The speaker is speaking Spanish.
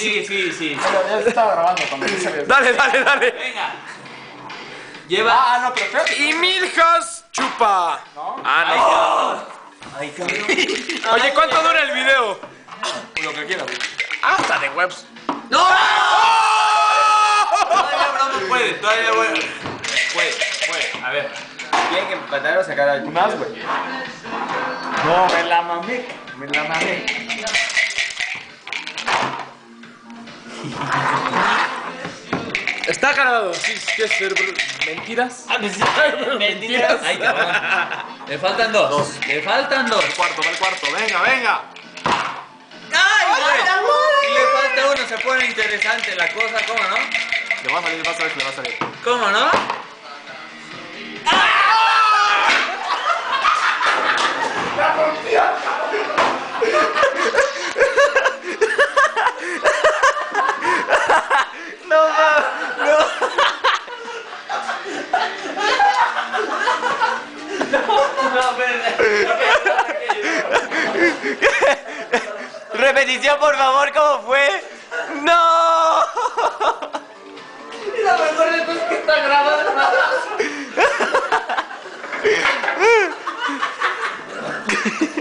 Sí, sí, sí. Pero ya se estaba grabando cuando dice eso. Dale, dale, dale. Venga. Lleva. Ah, no, pero creo que... Y Milhouse chupa. ¿No? Ah, Ay, cabrón. no. Oye, ¿cuánto dura el video? Lo que quieras. Hasta de webs. ¡No! Todavía Brandon puede, todavía puede. Puede, puede. A ver. Tienen que empatar o sacar al Más, güey. No, me la mamé. Me la mamé. Está grabado. Sí, sí, quieres ser mentiras. Ah, Mentiras. Ay, cabrón. Le faltan dos. Le faltan dos. Cuarto, va el cuarto. Venga, venga. ¡Ay, güey! Si le falta uno, se pone interesante la cosa, ¿cómo no? Le va a salir, vas a ver que le va a salir. ¿Cómo no? Repetición, por favor, ¿cómo fue? ¡No! la mejor de es que está grabada.